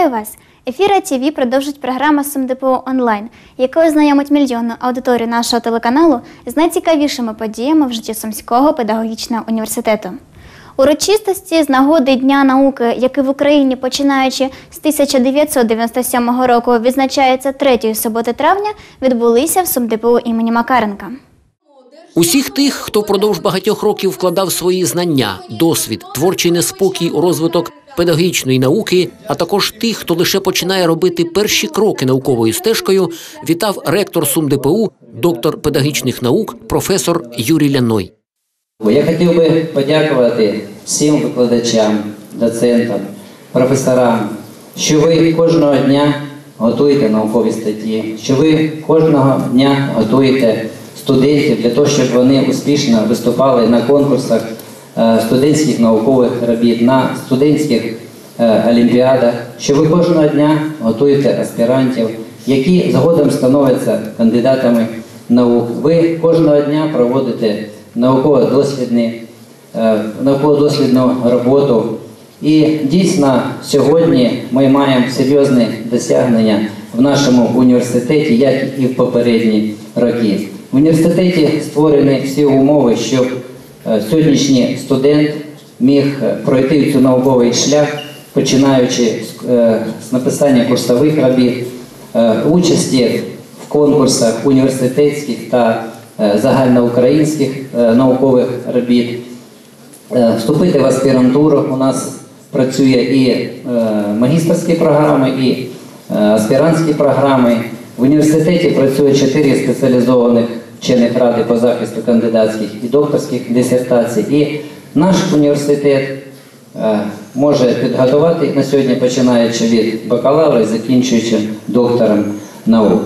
Вітаю вас! Ефіра ТВ продовжить програма СумДПО онлайн, якою знайомить мільйонну аудиторію нашого телеканалу з найцікавішими подіями в житті Сумського педагогічного університету. Урочистості з нагоди Дня науки, який в Україні починаючи з 1997 року відзначається 3 суботи травня, відбулися в СумДПО імені Макаренка. Усіх тих, хто впродовж багатьох років вкладав свої знання, досвід, творчий неспокій у розвиток педагогічної науки, а також тих, хто лише починає робити перші кроки науковою стежкою, вітав ректор СумДПУ, доктор педагогічних наук, професор Юрій Ляной. Я хотів би подякувати всім викладачам, доцентам, професорам, що ви кожного дня готуєте наукові статті, що ви кожного дня готуєте студентів для того, щоб вони успішно виступали на конкурсах е, студентських наукових робіт, на студентських е, олімпіадах, що ви кожного дня готуєте аспірантів, які згодом становляться кандидатами наук. Ви кожного дня проводите е, науково-дослідну роботу. І дійсно сьогодні ми маємо серйозне досягнення в нашому університеті, як і в попередні роки. В університеті створені всі умови, щоб е, сьогоднішній студент міг е, пройти цю науковий шлях, починаючи з, е, написання курсових робіт, участі в конкурсах університетських та загальноукраїнських наукових робіт, вступити в аспірантуру. У нас працює і магістерські програми, і аспірантські програми. В університеті працює чотири спеціалізованих вчених ради по захисту кандидатських і докторських дисертацій. І наш університет е, може підготувати на сьогодні, починаючи від бакалавра і закінчуючи доктором наук.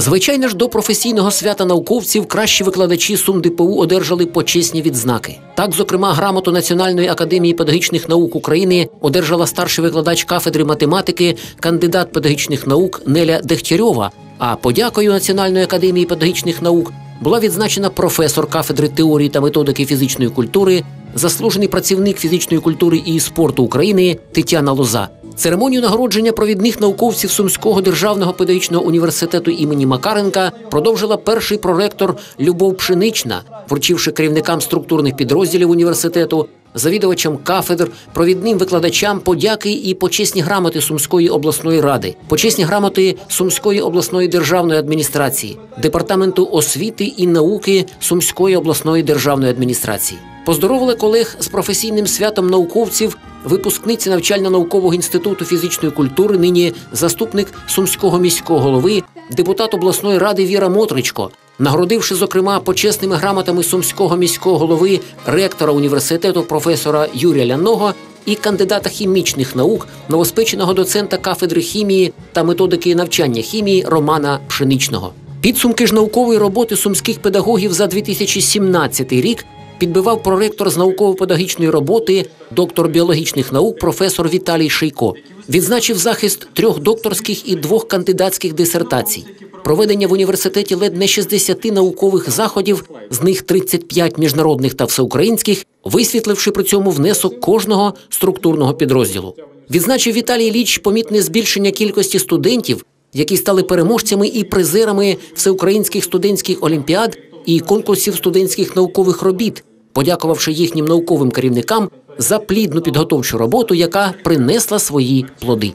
Звичайно ж, до професійного свята науковців кращі викладачі СумДПУ одержали почесні відзнаки. Так, зокрема, грамоту Національної академії педагогічних наук України одержала старший викладач кафедри математики, кандидат педагогічних наук Неля Дегтярьова. А подякою Національної академії педагогічних наук була відзначена професор кафедри теорії та методики фізичної культури, заслужений працівник фізичної культури і спорту України Тетяна Лоза. Церемонію нагородження провідних науковців Сумського державного педагогічного університету імені Макаренка продовжила перший проректор Любов Пшенична, вручивши керівникам структурних підрозділів університету, завідувачам кафедр, провідним викладачам подяки і почесні грамоти Сумської обласної ради, почесні грамоти Сумської обласної державної адміністрації, департаменту освіти і науки Сумської обласної державної адміністрації. Поздоровили колег з професійним святом науковців, випускниці навчально-наукового інституту фізичної культури, нині заступник сумського міського голови, депутат обласної ради Віра Мотричко, нагородивши, зокрема, почесними грамотами сумського міського голови, ректора університету професора Юрія Ляного і кандидата хімічних наук, новоспеченого доцента кафедри хімії та методики навчання хімії Романа Пшеничного. Підсумки ж наукової роботи сумських педагогів за 2017 рік підбивав проректор з науково-педагогічної роботи, доктор біологічних наук, професор Віталій Шийко. Відзначив захист трьох докторських і двох кандидатських дисертацій, проведення в університеті ледь не 60 наукових заходів, з них 35 міжнародних та всеукраїнських, висвітливши при цьому внесок кожного структурного підрозділу. Відзначив Віталій Ліч помітне збільшення кількості студентів, які стали переможцями і призерами всеукраїнських студентських олімпіад і конкурсів студентських наукових робіт, подякувавши їхнім науковим керівникам за плідну підготовчу роботу, яка принесла свої плоди.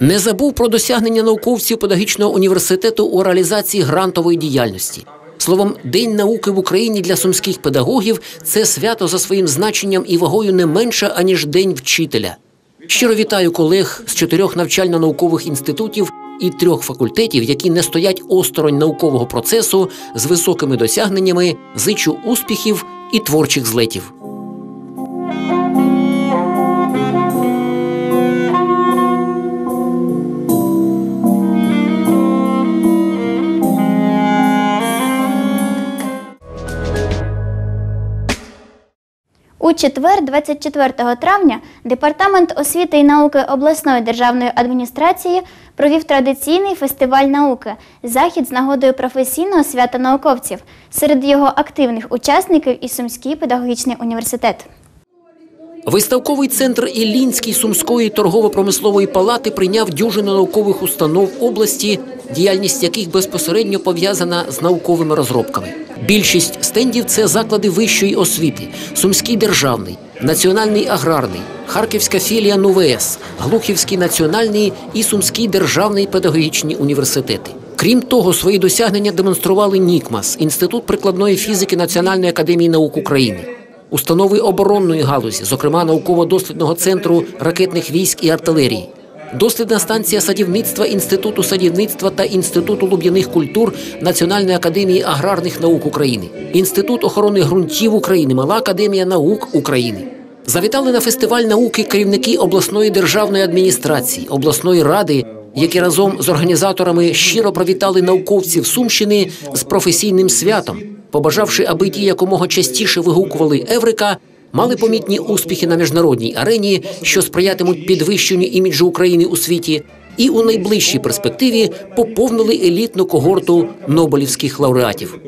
Не забув про досягнення науковців педагогічного університету у реалізації грантової діяльності. Словом, День науки в Україні для сумських педагогів це свято за своїм значенням і вагою не менше, аніж День вчителя. Щиро вітаю колег з чотирьох навчально-наукових інститутів і трьох факультетів, які не стоять осторонь наукового процесу з високими досягненнями, зичу успіхів і творчих злетів. У четвер, 24 травня, Департамент освіти і науки обласної державної адміністрації провів традиційний фестиваль науки захід з нагодою професійного свята науковців. Серед його активних учасників і Сумський педагогічний університет. Виставковий центр Іллінський Сумської торгово-промислової палати прийняв дюжину наукових установ області, діяльність яких безпосередньо пов'язана з науковими розробками. Більшість стендів це заклади вищої освіти: Сумський державний, Національний аграрний, Харківська філія НУВС, Глухівський національний і Сумський державний педагогічні університети. Крім того, свої досягнення демонстрували НІКМАС Інститут прикладної фізики Національної академії наук України установи оборонної галузі, зокрема науково-дослідного центру ракетних військ і артилерії, дослідна станція садівництва Інституту садівництва та Інституту луб'яних культур Національної академії аграрних наук України, Інститут охорони ґрунтів України, Мала академія наук України. Завітали на фестиваль науки керівники обласної державної адміністрації, обласної ради, які разом з організаторами щиро привітали науковців Сумщини з професійним святом побажавши, аби ті якомога частіше вигукували Еврика, мали помітні успіхи на міжнародній арені, що сприятимуть підвищенню іміджу України у світі, і у найближчій перспективі поповнили елітну когорту нобелівських лауреатів.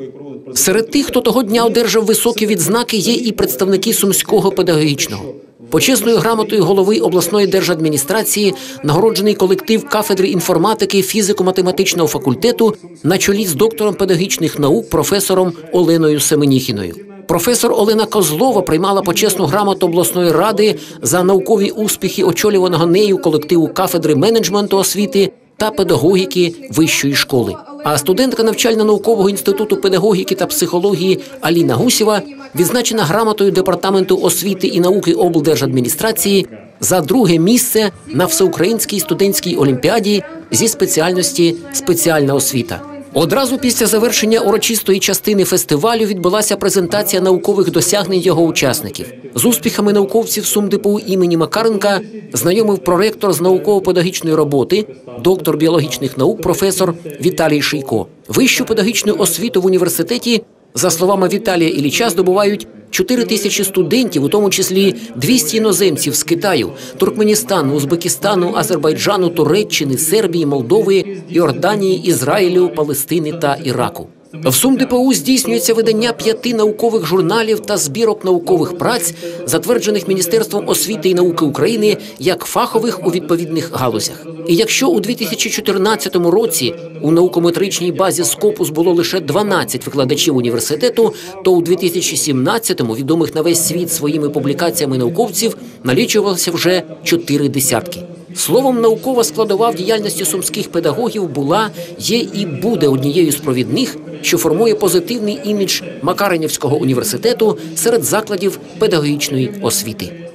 Серед тих, хто того дня одержав високі відзнаки, є і представники сумського педагогічного. Почесною грамотою голови обласної держадміністрації нагороджений колектив кафедри інформатики фізико-математичного факультету на чолі з доктором педагогічних наук професором Оленою Семеніхіною. Професор Олена Козлова приймала почесну грамоту обласної ради за наукові успіхи очолюваного нею колективу кафедри менеджменту освіти та педагогіки вищої школи. А студентка навчально-наукового інституту педагогіки та психології Аліна Гусєва відзначена грамотою департаменту освіти і науки облдержадміністрації за друге місце на всеукраїнській студентській олімпіаді зі спеціальності спеціальна освіта. Одразу після завершення урочистої частини фестивалю відбулася презентація наукових досягнень його учасників. З успіхами науковців СумДПУ імені Макаренка знайомив проректор з науково-педагогічної роботи, доктор біологічних наук, професор Віталій Шийко. Вищу педагогічну освіту в університеті за словами Віталія Ілліча, здобувають 4 тисячі студентів, у тому числі 200 іноземців з Китаю, Туркменістану, Узбекистану, Азербайджану, Туреччини, Сербії, Молдови, Йорданії, Ізраїлю, Палестини та Іраку. В СумДПУ здійснюється видання п'яти наукових журналів та збірок наукових праць, затверджених Міністерством освіти і науки України як фахових у відповідних галузях. І якщо у 2014 році у наукометричній базі Скопус було лише 12 викладачів університету, то у 2017-му відомих на весь світ своїми публікаціями науковців налічувалося вже чотири десятки. Словом, наукова складова в діяльності сумських педагогів була, є і буде однією з провідних, що формує позитивний імідж Макаренівського університету серед закладів педагогічної освіти.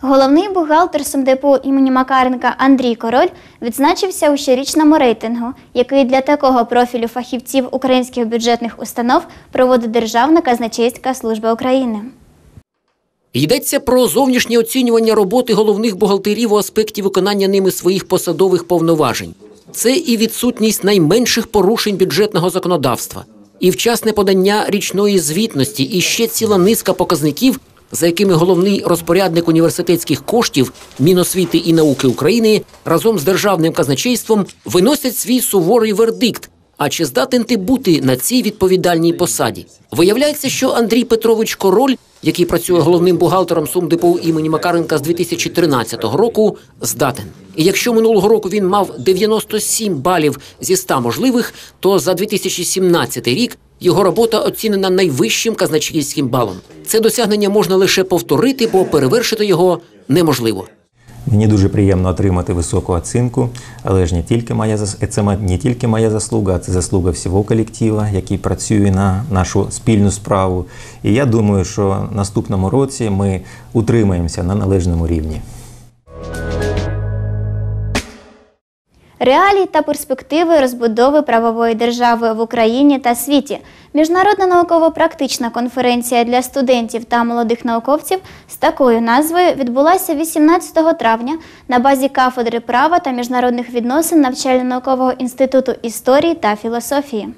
Головний бухгалтер СумДПУ імені Макаренка Андрій Король відзначився у щорічному рейтингу, який для такого профілю фахівців українських бюджетних установ проводить Державна казначейська служба України. Йдеться про зовнішнє оцінювання роботи головних бухгалтерів у аспекті виконання ними своїх посадових повноважень. Це і відсутність найменших порушень бюджетного законодавства, і вчасне подання річної звітності, і ще ціла низка показників, за якими головний розпорядник університетських коштів Міносвіти і науки України разом з державним казначейством виносять свій суворий вердикт. А чи здатен ти бути на цій відповідальній посаді? Виявляється, що Андрій Петрович Король, який працює головним бухгалтером СумДПУ імені Макаренка з 2013 року, здатен. І якщо минулого року він мав 97 балів зі 100 можливих, то за 2017 рік його робота оцінена найвищим казначейським балом. Це досягнення можна лише повторити, бо перевершити його неможливо. Мені дуже приємно отримати високу оцінку, але ж не тільки моя це не тільки моя заслуга, а це заслуга всього колектива, який працює на нашу спільну справу. І я думаю, що наступному році ми утримаємося на належному рівні. Реалії та перспективи розбудови правової держави в Україні та світі. Міжнародна науково-практична конференція для студентів та молодих науковців з такою назвою відбулася 18 травня на базі кафедри права та міжнародних відносин навчально-наукового інституту історії та філософії.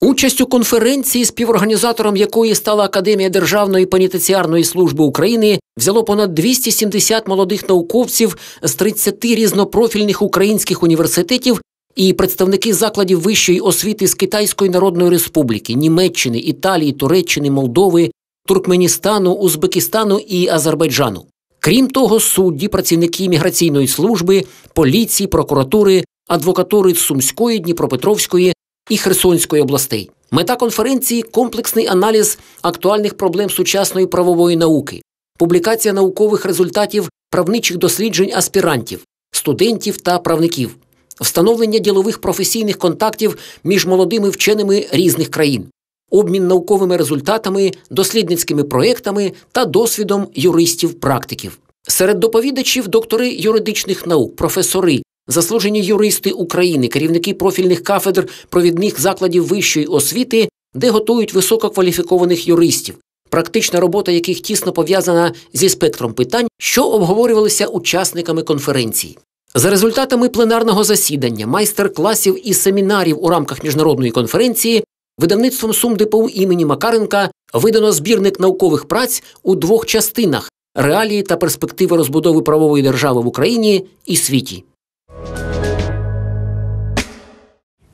Участь у конференції, співорганізатором якої стала Академія Державної пенітенціарної служби України, взяло понад 270 молодих науковців з 30 різнопрофільних українських університетів І представники закладів вищої освіти з Китайської Народної Республіки, Німеччини, Італії, Туреччини, Молдови, Туркменістану, Узбекистану і Азербайджану. Крім того, судді, працівники міграційної служби, поліції, прокуратури, адвокатури Сумської, Дніпропетровської і Херсонської областей. Мета конференції комплексний аналіз актуальних проблем сучасної правової науки, публікація наукових результатів правничих досліджень аспірантів, студентів та правників, встановлення ділових професійних контактів між молодими вченими різних країн, обмін науковими результатами, дослідницькими проєктами та досвідом юристів-практиків. Серед доповідачів доктори юридичних наук, професори, заслужені юристи України, керівники профільних кафедр провідних закладів вищої освіти, де готують висококваліфікованих юристів, практична робота яких тісно пов'язана зі спектром питань, що обговорювалися учасниками конференції. За результатами пленарного засідання, майстер-класів і семінарів у рамках міжнародної конференції видавництвом СумДПУ імені Макаренка видано збірник наукових праць у двох частинах реалії та перспективи розбудови правової держави в Україні і світі.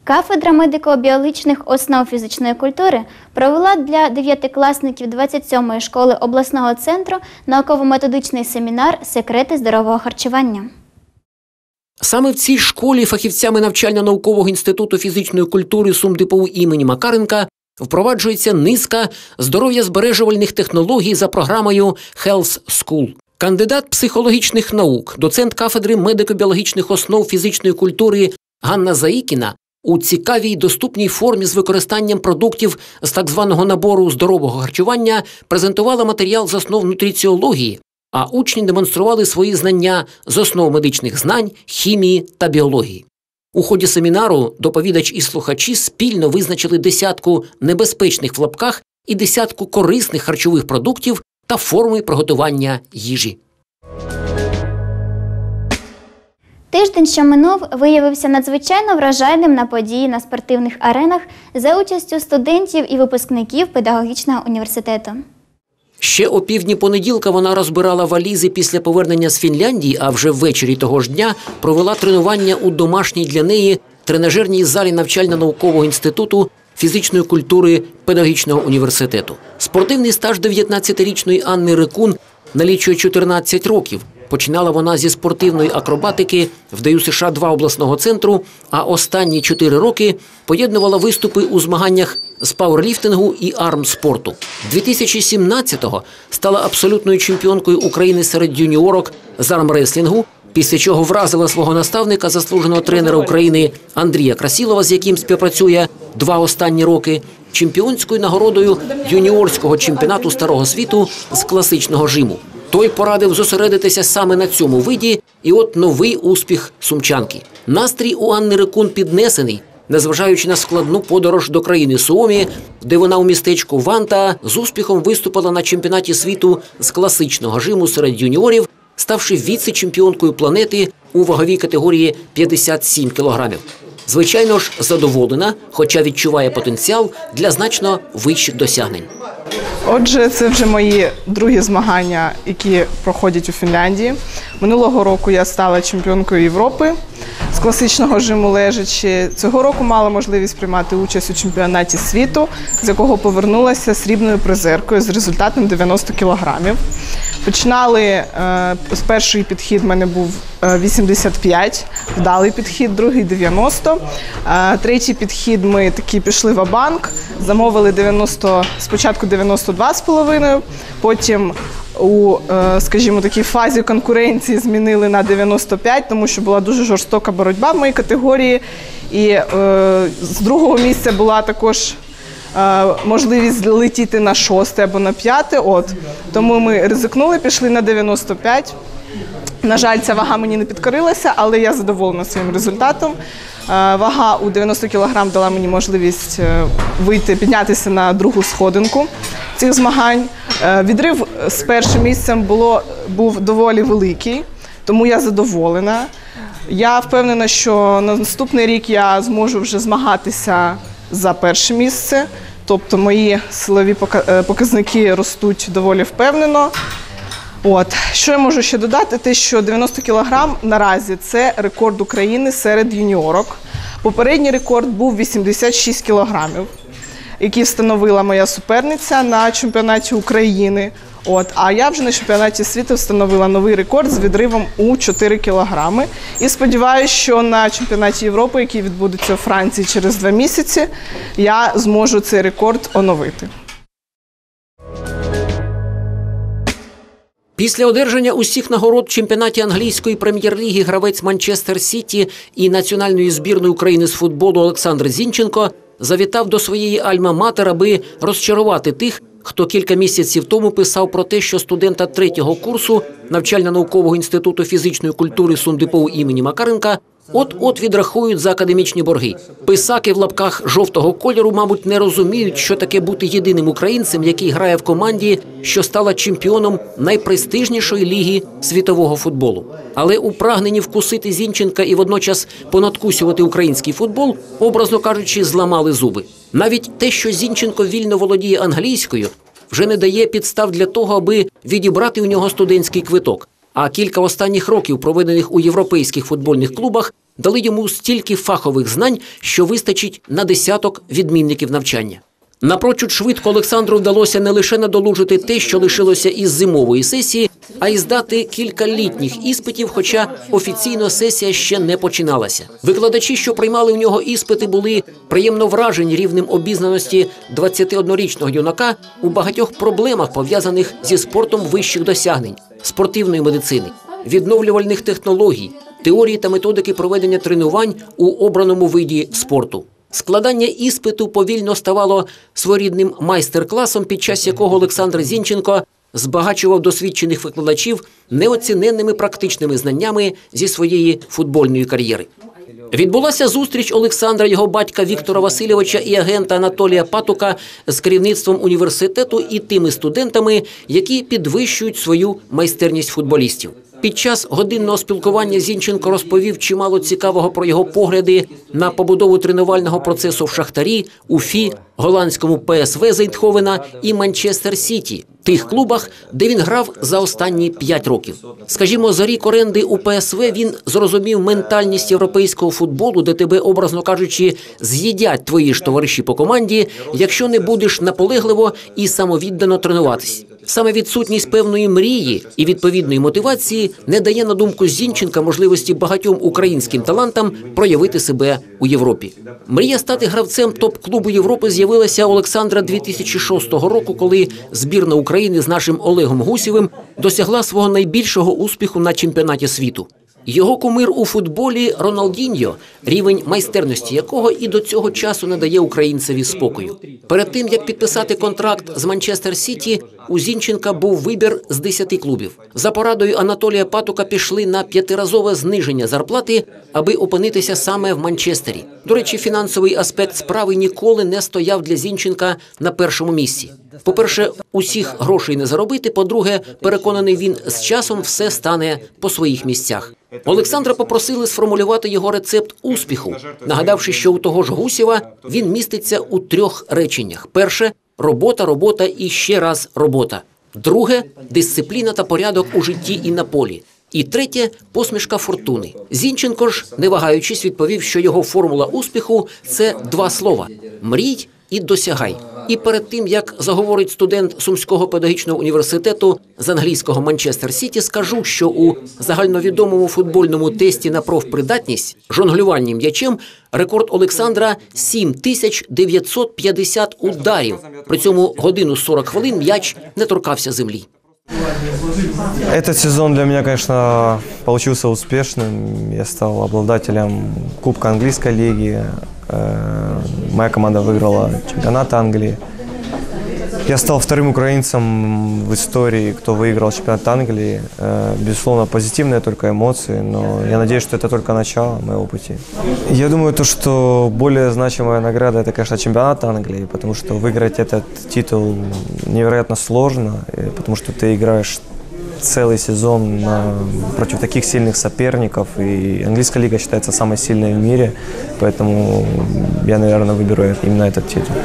Кафедра медико-біологічних основ фізичної культури провела для дев'ятикласників 27-ї школи обласного центру науково-методичний семінар Секрети здорового харчування. Саме в цій школі фахівцями навчально-наукового інституту фізичної культури СумДПУ імені Макаренка впроваджується низка здоров'я збережувальних технологій за програмою Health School. Кандидат психологічних наук, доцент кафедри медико-біологічних основ фізичної культури Ганна Заїкіна у цікавій доступній формі з використанням продуктів з так званого набору здорового харчування презентувала матеріал з основ нутриціології, а учні демонстрували свої знання з основ медичних знань, хімії та біології. У ході семінару доповідач і слухачі спільно визначили десятку небезпечних в лапках і десятку корисних харчових продуктів та форми приготування їжі. Тиждень, що минув, виявився надзвичайно вражайним на події на спортивних аренах за участю студентів і випускників педагогічного університету. Ще о півдні понеділка вона розбирала валізи після повернення з Фінляндії, а вже ввечері того ж дня провела тренування у домашній для неї тренажерній залі навчально-наукового інституту фізичної культури педагогічного університету. Спортивний стаж 19-річної Анни Рикун налічує 14 років. Починала вона зі спортивної акробатики в ДЮСШ США 2 обласного центру, а останні 4 роки поєднувала виступи у змаганнях з пауерліфтингу і армспорту. 2017-го стала абсолютною чемпіонкою України серед юніорок з армреслінгу, після чого вразила свого наставника, заслуженого тренера України Андрія Красілова, з яким співпрацює два останні роки, чемпіонською нагородою юніорського чемпіонату старого світу з класичного жиму. Той порадив зосередитися саме на цьому виді, і от новий успіх сумчанки. Настрій у Анни Рикун піднесений, незважаючи на складну подорож до країни Суомі, де вона у містечку Ванта з успіхом виступила на чемпіонаті світу з класичного жиму серед юніорів, ставши віце-чемпіонкою планети у ваговій категорії 57 кілограмів. Звичайно ж, задоволена, хоча відчуває потенціал для значно вищих досягнень. Отже, це вже мої другі змагання, які проходять у Фінляндії. Минулого року я стала чемпіонкою Європи з класичного жиму лежачи. Цього року мала можливість приймати участь у чемпіонаті світу, з якого повернулася срібною призеркою з результатом 90 кілограмів. Починали е, з перший підхід в мене був е, 85, вдалий підхід, другий 90. Е, третій підхід ми таки пішли в банк замовили 90, спочатку 92,5, потім у, е, скажімо, такій фазі конкуренції змінили на 95, тому що була дуже жорстока боротьба в моїй категорії. І е, з другого місця була також е, можливість летіти на шосте або на п'яте. От тому ми ризикнули, пішли на 95. На жаль, ця вага мені не підкорилася, але я задоволена своїм результатом. Е, Вага у 90 кг дала мені можливість е, вийти, піднятися на другу сходинку цих змагань. Е, Відрив з першим місцем було, був доволі великий, тому я задоволена. Я впевнена, що на наступний рік я зможу вже змагатися за перше місце. Тобто мої силові е, показники ростуть доволі впевнено. От що я можу ще додати? Те, що 90 кг наразі це рекорд України серед юніорок. Попередній рекорд був 86 кілограмів, який встановила моя суперниця на чемпіонаті України. От, а я вже на чемпіонаті світу встановила новий рекорд з відривом у 4 кілограми. І сподіваюся, що на чемпіонаті Європи, який відбудеться у Франції через два місяці, я зможу цей рекорд оновити. Після одержання усіх нагород в чемпіонаті англійської прем'єр-ліги гравець Манчестер Сіті і національної збірної України з футболу Олександр Зінченко завітав до своєї альма-матер, аби розчарувати тих, хто кілька місяців тому писав про те, що студента третього курсу навчально-наукового інституту фізичної культури СумДПУ імені Макаренка от-от відрахують за академічні борги. Писаки в лапках жовтого кольору, мабуть, не розуміють, що таке бути єдиним українцем, який грає в команді, що стала чемпіоном найпрестижнішої ліги світового футболу. Але у прагненні вкусити Зінченка і водночас понадкусювати український футбол, образно кажучи, зламали зуби. Навіть те, що Зінченко вільно володіє англійською, вже не дає підстав для того, аби відібрати у нього студентський квиток. А кілька останніх років, проведених у європейських футбольних клубах, дали йому стільки фахових знань, що вистачить на десяток відмінників навчання. Напрочуд швидко Олександру вдалося не лише надолужити те, що лишилося із зимової сесії, а й здати кілька літніх іспитів, хоча офіційно сесія ще не починалася. Викладачі, що приймали у нього іспити, були приємно вражені рівнем обізнаності 21-річного юнака у багатьох проблемах, пов'язаних зі спортом вищих досягнень, спортивної медицини, відновлювальних технологій, теорії та методики проведення тренувань у обраному виді спорту. Складання іспиту повільно ставало своєрідним майстер-класом, під час якого Олександр Зінченко збагачував досвідчених викладачів неоціненними практичними знаннями зі своєї футбольної кар'єри. Відбулася зустріч Олександра, його батька Віктора Васильовича і агента Анатолія Патука з керівництвом університету і тими студентами, які підвищують свою майстерність футболістів. Під час годинного спілкування Зінченко розповів чимало цікавого про його погляди на побудову тренувального процесу в Шахтарі, Уфі, голландському ПСВ Зейдховена і Манчестер Сіті, тих клубах, де він грав за останні п'ять років. Скажімо, за рік оренди у ПСВ він зрозумів ментальність європейського футболу, де тебе, образно кажучи, з'їдять твої ж товариші по команді, якщо не будеш наполегливо і самовіддано тренуватись. Саме відсутність певної мрії і відповідної мотивації не дає на думку Зінченка можливості багатьом українським талантам проявити себе у Європі. Мрія стати гравцем топ-клубу Європи з'явилася у Олександра 2006 року, коли збірна України з нашим Олегом Гусєвим досягла свого найбільшого успіху на чемпіонаті світу. Його кумир у футболі Роналдіньо, рівень майстерності якого і до цього часу не дає українцеві спокою. Перед тим як підписати контракт з Манчестер Сіті, у Зінченка був вибір з 10 клубів. За порадою Анатолія Патука пішли на п'ятиразове зниження зарплати, аби опинитися саме в Манчестері. До речі, фінансовий аспект справи ніколи не стояв для Зінченка на першому місці. По-перше, усіх грошей не заробити. По-друге, переконаний він з часом все стане по своїх місцях. Олександра попросили сформулювати його рецепт успіху, нагадавши, що у того ж Гусєва він міститься у трьох реченнях: перше робота, робота і ще раз робота. Друге дисципліна та порядок у житті і на полі. І третє посмішка фортуни. Зінченко ж, не вагаючись, відповів, що його формула успіху це два слова: мрій і досягай. І перед тим як заговорить студент Сумського педагогічного університету з англійського Манчестер Сіті, скажу, що у загальновідомому футбольному тесті на профпридатність жонглюванням м'ячем рекорд Олександра 7950 ударів. При цьому годину 40 хвилин м'яч не торкався землі. Этот сезон для меня, конечно, получился успешным. Я стал обладателем Кубка английской лиги. Э, Моя команда выиграла чемпионат Англии. Я стал вторым украинцем в истории, кто выиграл чемпионат Англии. Э, Безусловно, позитивные только эмоции, но я надеюсь, что это только начало моего пути. Я думаю, то, что более значимая награда – это, конечно, чемпионат Англии, потому что выиграть этот титул невероятно сложно, э, потому что ты играешь целый сезон против таких сильных соперников, и английская лига считается самой сильной в мире, поэтому я, наверное, выберу именно этот титул.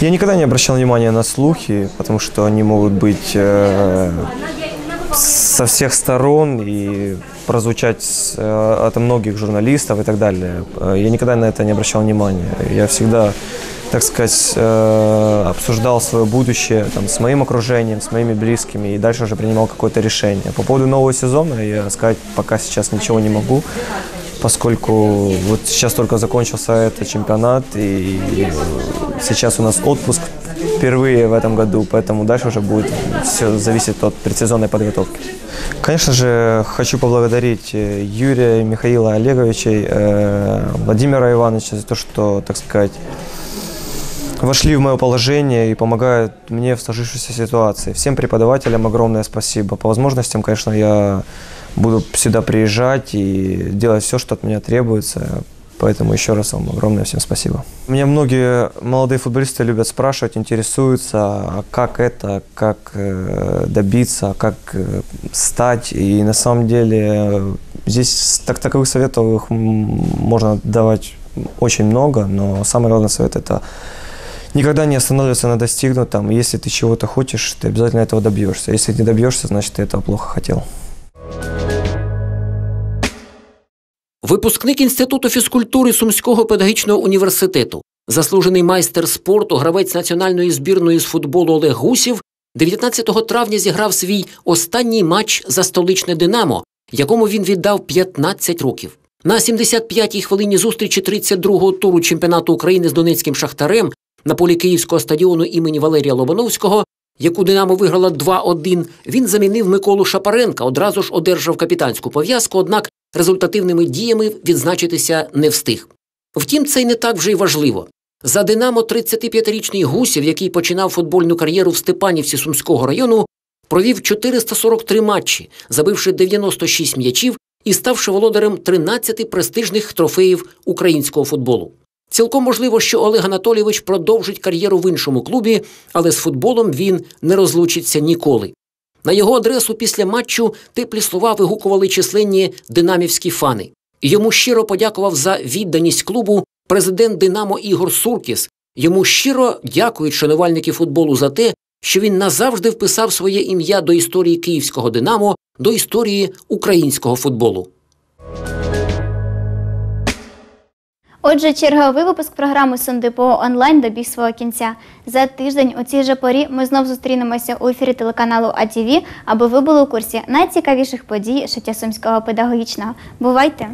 Я никогда не обращал внимания на слухи, потому что они могут быть э, со всех сторон и прозвучать э, от многих журналистов и так далее. Э, Я никогда на это не обращал внимания. Я всегда, так сказать, э, обсуждал свое будущее там, с моим окружением, с моими близкими и дальше уже принимал какое-то решение. По поводу нового сезона я сказать пока сейчас ничего не могу, поскольку вот сейчас только закончился этот чемпионат и сейчас у нас отпуск впервые в этом году, поэтому дальше уже будет все зависеть от предсезонной подготовки. Конечно же, хочу поблагодарить э, Юрия, Михаила Олеговичей, э, Владимира Ивановича за то, что, так сказать, вошли в мое положение и помогают мне в сложившейся ситуации. Всем преподавателям огромное спасибо. По возможностям, конечно, я буду всегда приезжать и делать все, что от меня требуется. Поэтому еще раз вам огромное всем спасибо. Меня многие молодые футболисты любят спрашивать, интересуются, а как это, как э, добиться, как э, стать. И на самом деле э, здесь так, таковых советов можно давать очень много, но самый главный совет это никогда не останавливаться на достигнутом. Если ты чего-то хочешь, ты обязательно этого добьешься. Если не добьешься, значит ты этого плохо хотел. Випускник Інституту фізкультури Сумського педагогічного університету, заслужений майстер спорту, гравець національної збірної з футболу Олег Гусів 19 травня зіграв свій останній матч за столичне Динамо, якому він віддав 15 років. На 75-й хвилині зустрічі 32-го туру чемпіонату України з Донецьким Шахтарем на полі Київського стадіону імені Валерія Лобановського, яку Динамо виграла 2-1, він замінив Миколу Шапаренка, одразу ж одержав капітанську пов'язку, однак результативними діями відзначитися не встиг. Втім, це й не так вже й важливо. За Динамо 35-річний Гусів, який починав футбольну кар'єру в Степанівці Сумського району, провів 443 матчі, забивши 96 м'ячів і ставши володарем 13 престижних трофеїв українського футболу. Цілком можливо, що Олег Анатолійович продовжить кар'єру в іншому клубі, але з футболом він не розлучиться ніколи. На його адресу після матчу теплі слова вигукували численні динамівські фани. Йому щиро подякував за відданість клубу президент Динамо Ігор Суркіс. Йому щиро дякують шанувальники футболу за те, що він назавжди вписав своє ім'я до історії київського Динамо, до історії українського футболу. Отже, черговий випуск програми «Сундепо онлайн добіг свого кінця. За тиждень у цій же порі ми знов зустрінемося у ефірі телеканалу АТВ, аби ви були у курсі найцікавіших подій життя Сумського педагогічного. Бувайте!